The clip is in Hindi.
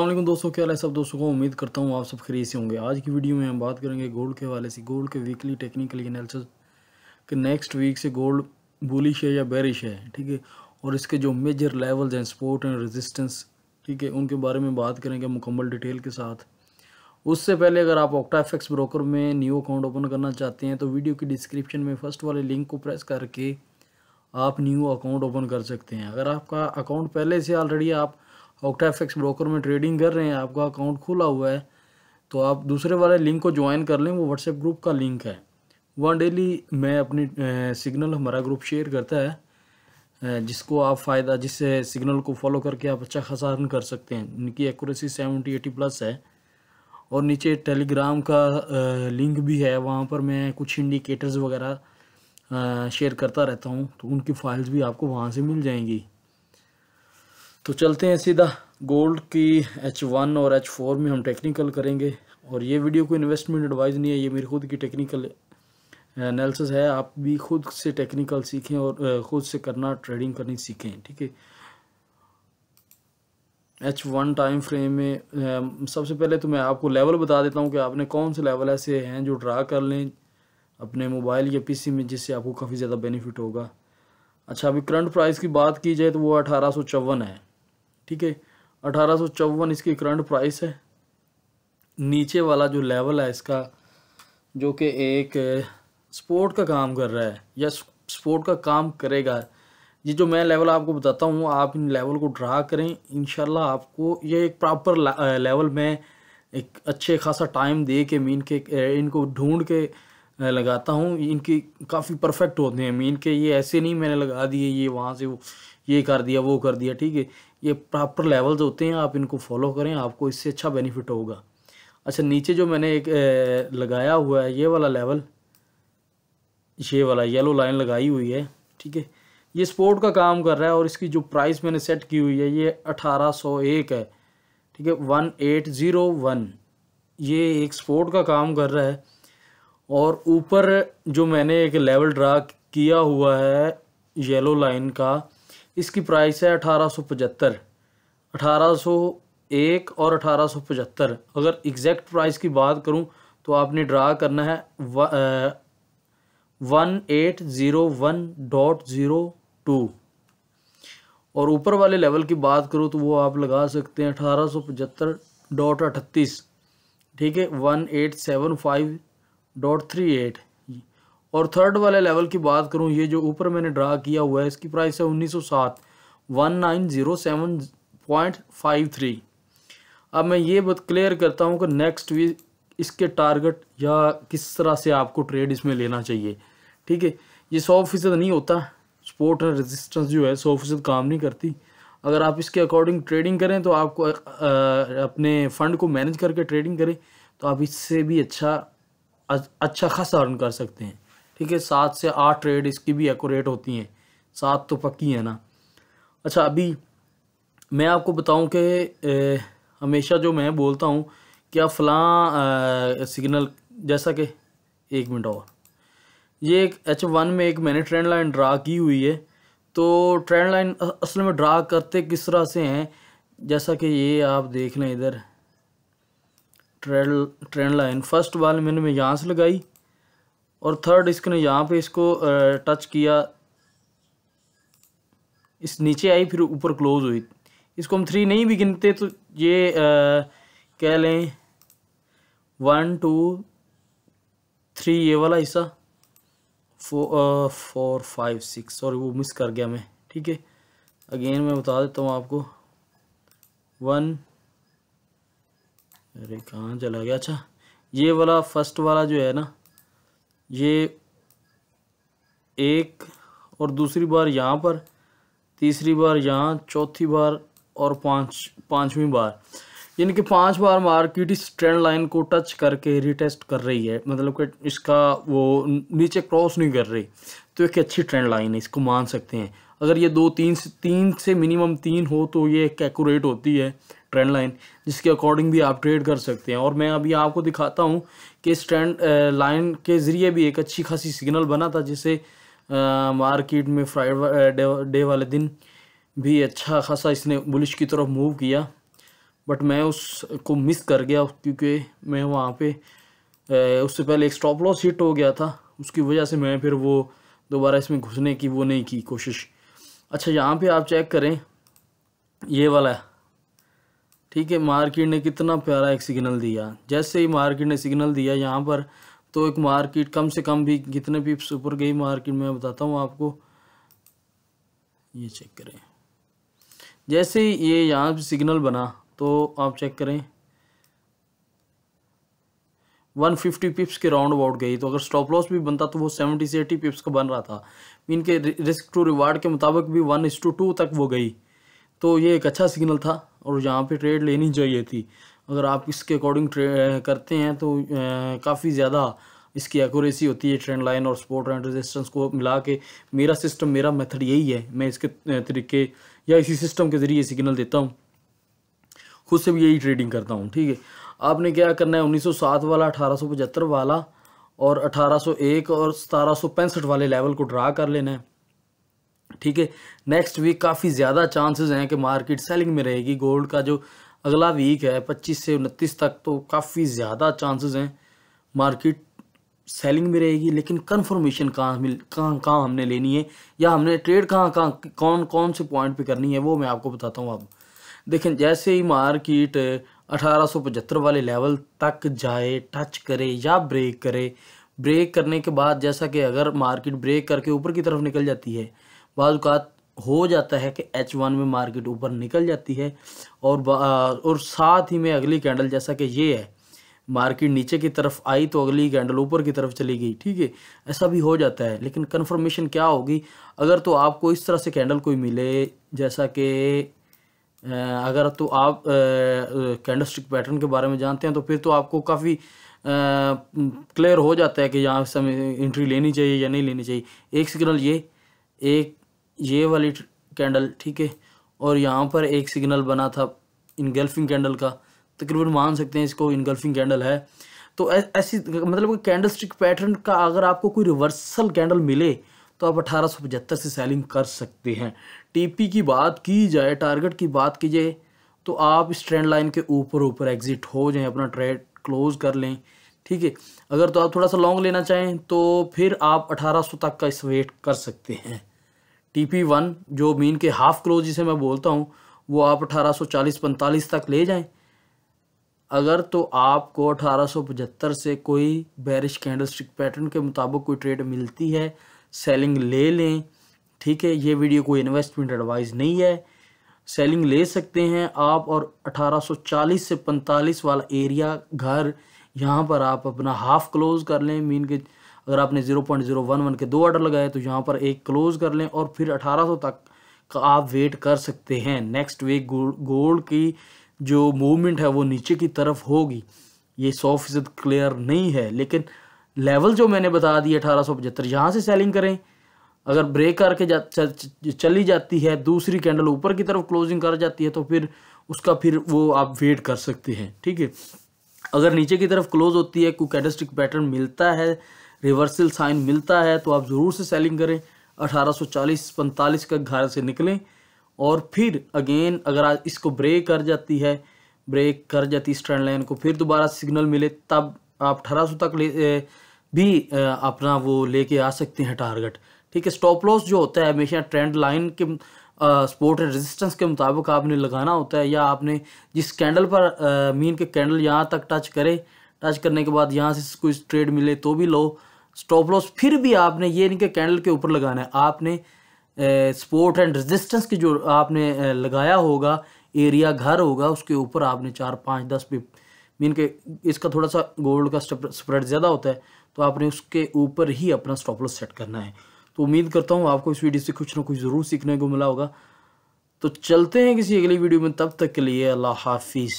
वालेकुम दोस्तों, क्या है सब दोस्तों को? उम्मीद करता हूँ आप सब खरीद से होंगे। आज की वीडियो में हम बात करेंगे गोल्ड के हवाले से। गोल्ड के वीकली टेक्निकल एनालिसिस कि नेक्स्ट वीक से गोल्ड बुलिश है या बेरिश है, ठीक है? और इसके जो मेजर लेवल्स हैं सपोर्ट एंड रेजिस्टेंस ठीक है? उनके बारे में बात करेंगे मुकम्मल डिटेल के साथ। उससे पहले अगर आप ऑक्टा ब्रोकर में न्यू अकाउंट ओपन करना चाहते हैं तो वीडियो की डिस्क्रिप्शन में फ़र्स्ट वाले लिंक को प्रेस करके आप न्यू अकाउंट ओपन कर सकते हैं। अगर आपका अकाउंट पहले से ऑलरेडी आप ऑक्टा एफ़ ब्रोकर में ट्रेडिंग कर रहे हैं, आपका अकाउंट खुला हुआ है तो आप दूसरे वाले लिंक को ज्वाइन कर लें, वो व्हाट्सएप ग्रुप का लिंक है। वहाँ डेली मैं अपनी सिग्नल हमारा ग्रुप शेयर करता है जिसको आप फ़ायदा, जिससे सिग्नल को फॉलो करके आप अच्छा खासा अर्न कर सकते हैं। इनकी एक्यूरेसी सेवेंटी एटी प्लस है। और नीचे टेलीग्राम का लिंक भी है, वहाँ पर मैं कुछ इंडिकेटर्स वगैरह शेयर करता रहता हूँ तो उनकी फाइल्स भी आपको वहाँ से मिल जाएँगी। तो चलते हैं सीधा गोल्ड की एच वन और एच फोर में हम टेक्निकल करेंगे। और ये वीडियो कोई इन्वेस्टमेंट एडवाइस नहीं है, ये मेरी खुद की टेक्निकल एनालिसिस है। आप भी खुद से टेक्निकल सीखें और खुद से करना ट्रेडिंग करनी सीखें, ठीक है? एच वन टाइम फ्रेम में सबसे पहले तो मैं आपको लेवल बता देता हूँ कि आपने कौन से लेवल ऐसे हैं जो ड्रा कर लें अपने मोबाइल या पीसी में, जिससे आपको काफ़ी ज़्यादा बेनिफिट होगा। अच्छा अभी करंट प्राइस की बात की जाए तो वो अठारह सौ चौवन है। ठीक है? अठारह सौ चौवन इसकी करंट प्राइस है। नीचे वाला जो लेवल है इसका, जो कि एक स्पोर्ट का काम कर रहा है, या स्पोर्ट का काम करेगा। ये जो मैं लेवल आपको बताता हूँ, आप इन लेवल को ड्रा करें। इन आपको ये एक प्रॉपर लेवल में एक अच्छे खासा टाइम दे के, मीन के इनको ढूंढ के लगाता हूँ। इनकी काफ़ी परफेक्ट होते हैं। मीन के ये ऐसे नहीं मैंने लगा दिए, ये वहाँ से वो, ये कर दिया, वो कर दिया, ठीक है? ये प्रॉपर लेवल्स होते हैं, आप इनको फॉलो करें, आपको इससे अच्छा बेनिफिट होगा। अच्छा नीचे जो मैंने एक लगाया हुआ है, ये वाला लेवल ये वाला येलो लाइन लगाई हुई है, ठीक है? ये स्पोर्ट का काम कर रहा है और इसकी जो प्राइस मैंने सेट की हुई है, ये अठारह सौ एक है, ठीक है? वन एट ज़ीरो वन ये एक स्पोर्ट का काम कर रहा है और ऊपर जो मैंने एक लेवल ड्रा किया हुआ है येलो लाइन का इसकी प्राइस है अठारह सौ पचहत्तर। अठारह सौ एक और अठारह सौ पचहत्तर। अगर एग्जैक्ट प्राइस की बात करूँ तो आपने ड्रा करना है one eight zero one dot zero two और ऊपर वाले लेवल की बात करूँ तो वो आप लगा सकते हैं अठारह सौ पचहत्तर डॉट अठतीस। ठीक है one eight seven five dot three eight और थर्ड वाले लेवल की बात करूँ ये जो ऊपर मैंने ड्रा किया हुआ है इसकी प्राइस है उन्नीस सौ सात one nine zero seven point five three अब मैं ये बात क्लियर करता हूँ कि नेक्स्ट वीक इसके टारगेट या किस तरह से आपको ट्रेड इसमें लेना चाहिए ठीक है ये सौ फ़ीसद नहीं होता सपोर्ट और रेजिस्टेंस जो है सौ फ़ीसद काम नहीं करती अगर आप इसके अकॉर्डिंग ट्रेडिंग करें तो आपको आ, अपने फ़ंड को मैनेज करके ट्रेडिंग करें तो आप इससे भी अच्छा अच्छा खासा अर्न कर सकते हैं ठीक है, सात से आठ ट्रेड इसकी भी एकोरेट होती हैं। सात तो पक्की है ना। अच्छा अभी मैं आपको बताऊँ कि हमेशा जो मैं बोलता हूँ, क्या फ़लाँ सिग्नल जैसा कि, एक मिनट और। ये एक एच वन में एक मैंने ट्रेंड लाइन ड्रा की हुई है। तो ट्रेंड लाइन असल में ड्रा करते किस तरह से हैं? जैसा कि ये आप देख लें इधर। ट्रेंड ट्रेंड लाइन फ़र्स्ट वाल मैंने, मैं यहाँ से लगाई। और थर्ड इसने यहाँ पे इसको टच किया। इस नीचे आई, फिर ऊपर क्लोज हुई। इसको हम थ्री नहीं भी गिनते तो ये कह लें वन टू थ्री ये वाला हिस्सा। फोर फाइव सिक्स सॉरी वो मिस कर गया मैं, ठीक है? अगेन मैं बता देता हूँ आपको। वन अरे कहाँ चला गया? अच्छा ये वाला फ़र्स्ट वाला जो है ना ये एक और दूसरी बार यहाँ पर, तीसरी बार यहाँ, चौथी बार और पाँच, पांचवी बार। यानी कि पाँच बार मार्केट इस ट्रेंड लाइन को टच करके रिटेस्ट कर रही है। मतलब कि इसका वो नीचे क्रॉस नहीं कर रही। तो एक अच्छी ट्रेंड लाइन है, इसको मान सकते हैं। अगर ये दो, तीन से तीन से मिनिमम तीन हो तो ये एक एक्यूरेट होती है। ट्रेंड लाइन जिसके अकॉर्डिंग भी आप ट्रेड कर सकते हैं। और मैं अभी आपको दिखाता हूँ कि इस ट्रेंड लाइन के ज़रिए भी एक अच्छी खासी सिग्नल बना था, जिसे मार्केट में फ्राइडे डे वाले दिन भी अच्छा खासा इसने बुलिश की तरफ़ मूव किया। बट मैं उसको मिस कर गया, क्योंकि मैं वहाँ पे उससे पहले एक स्टॉप लॉस हिट हो गया था। उसकी वजह से मैं फिर वो दोबारा इसमें घुसने की वो नहीं की कोशिश। अच्छा यहाँ पे आप चेक करें, ये वाला ठीक है, मार्केट ने कितना प्यारा एक सिग्नल दिया। जैसे ही मार्केट ने सिग्नल दिया यहाँ पर तो एक मार्केट कम से कम भी कितने पिप्स ऊपर गई मार्केट में बताता हूँ आपको। ये चेक करें। जैसे ही ये यहाँ पर सिग्नल बना तो आप चेक करें। 150 पिप्स के राउंड अबाउट गई। तो अगर स्टॉप लॉस भी बनता तो वो 70 से 80 पिप्स का बन रहा था। इनके रिस्क टू रिवार्ड के मुताबिक भी वन इस टू टू तक वो गई। तो ये एक अच्छा सिग्नल था और यहाँ पे ट्रेड लेनी चाहिए थी। अगर आप इसके अकॉर्डिंग करते हैं तो काफ़ी ज़्यादा इसकी एक्यूरेसी होती है ट्रेंड लाइन और स्पोर्ट एंड रेजिस्टेंस को मिला के। मेरा सिस्टम मेरा मेथड यही है। मैं इसके तरीके या इसी सिस्टम के ज़रिए सिग्नल देता हूँ। खुद से भी यही ट्रेडिंग करता हूँ, ठीक है? आपने क्या करना है? 1907 वाला, अठारह सौ पचहत्तर वाला और 1801 और सतारह वाले लेवल को ड्रा कर लेना है। ठीक है? नेक्स्ट वीक काफ़ी ज़्यादा चांसेस हैं कि मार्केट सेलिंग में रहेगी। गोल्ड का जो अगला वीक है 25 से उनतीस तक तो काफ़ी ज़्यादा चांसेस हैं मार्केट सेलिंग में रहेगी। लेकिन कन्फर्मेशन कहाँ मिल, कहाँ कहाँ हमने लेनी है? या हमने ट्रेड कहाँ कहाँ, कौन कौन से पॉइंट पे करनी है, वो मैं आपको बताता हूँ अब। देखें, जैसे ही मार्केट अठारह वाले लेवल तक जाए टच करे या ब्रेक करे ब्रेक करने के बाद जैसा कि अगर मार्केट ब्रेक करके ऊपर की तरफ़ निकल जाती है बाज़ात हो जाता है कि एच वन में मार्केट ऊपर निकल जाती है और और साथ ही में अगली कैंडल जैसा कि ये है मार्केट नीचे की तरफ़ आई तो अगली कैंडल ऊपर की तरफ़ चली गई, ठीक है? ऐसा भी हो जाता है, लेकिन कन्फर्मेशन क्या होगी? अगर तो आपको इस तरह से कैंडल कोई मिले, जैसा कि अगर तो आप कैंडलस्टिक पैटर्न के बारे में जानते हैं तो फिर तो आपको काफ़ी क्लियर हो जाता है कि यहाँ समय एंट्री लेनी चाहिए या नहीं लेनी चाहिए। एक सिग्नल ये, एक ये वाली कैंडल ठीक है? और यहाँ पर एक सिग्नल बना था इनगल्फिंग कैंडल का। तकरीबन मान सकते हैं इसको इनगल्फिंग कैंडल है। तो ऐसी मतलब कैंडल स्टिक पैटर्न का अगर आपको कोई रिवर्सल कैंडल मिले तो आप अठारह से सेलिंग कर सकते हैं। टीपी की बात की जाए टारगेट की बात की जाए तो आप इस ट्रेंड लाइन के ऊपर ऊपर एग्जिट हो जाएँ, अपना ट्रेड क्लोज कर लें, ठीक है? अगर तो आप थोड़ा सा लॉन्ग लेना चाहें तो फिर आप 1800 तक का इस वेट कर सकते हैं। टी पी वन जो मीन के हाफ़ क्लोज जिसे मैं बोलता हूँ, वो आप 1840-45 तक ले जाएँ। अगर तो आपको अठारह सौ पचहत्तर से कोई बैरिश कैंडलस्टिक पैटर्न के मुताबिक कोई ट्रेड मिलती है सेलिंग ले लें, ठीक है, ये वीडियो कोई इन्वेस्टमेंट एडवाइस नहीं है। सेलिंग ले सकते हैं आप और 1840 से 45 वाला एरिया घर, यहाँ पर आप अपना हाफ़ क्लोज कर लें मीन के अगर आपने zero point zero one one के दो ऑर्डर लगाए तो यहाँ पर एक क्लोज कर लें और फिर अठारह सौ तक का आप वेट कर सकते हैं। नेक्स्ट वीक गोल्ड की जो मूवमेंट है वो नीचे की तरफ़ होगी। ये सौ फ़ीसद क्लियर नहीं है लेकिन लेवल जो मैंने बता दिया अठारह सौ पचहत्तर यहाँ से सेलिंग करें। अगर ब्रेक करके जा, चली जाती है दूसरी कैंडल ऊपर की तरफ़ क्लोजिंग कर जाती है तो फिर उसका फिर वो आप वेट कर सकते हैं ठीक है? अगर नीचे की तरफ़ क्लोज होती है कोई कैडेस्टिक पैटर्न मिलता है रिवर्सल साइन मिलता है तो आप ज़रूर से सेलिंग करें। 1840-45 का घर से निकलें। और फिर अगेन अगर आज इसको ब्रेक कर जाती है ब्रेक कर जाती है ट्रेंड लाइन को, फिर दोबारा सिग्नल मिले, तब आप अठारह सौ तक ले भी अपना वो लेके आ सकते हैं टारगेट ठीक है स्टॉप लॉस जो होता है, हमेशा ट्रेंड लाइन के सपोर्ट एंड रेजिस्टेंस के मुताबिक आपने लगाना होता है, या आपने जिस कैंडल पर मीन के कैंडल यहाँ तक टच करे टच करने के बाद यहाँ से कुछ ट्रेड मिले तो भी लो। स्टॉप लॉस फिर भी आपने ये नहीं कि कैंडल के ऊपर लगाना है। आपने सपोर्ट एंड रेजिस्टेंस की जो आपने लगाया होगा एरिया घर होगा, उसके ऊपर आपने चार, पाँच, दस भी मीन के इसका थोड़ा सा गोल्ड का स्प्रेड ज़्यादा होता है तो आपने उसके ऊपर ही अपना स्टॉप लॉस सेट करना है। तो उम्मीद करता हूँ आपको इस वीडियो से कुछ ना कुछ ज़रूर सीखने को मिला होगा। तो चलते हैं किसी अगली वीडियो में, तब तक के लिए अल्लाह हाफिज़।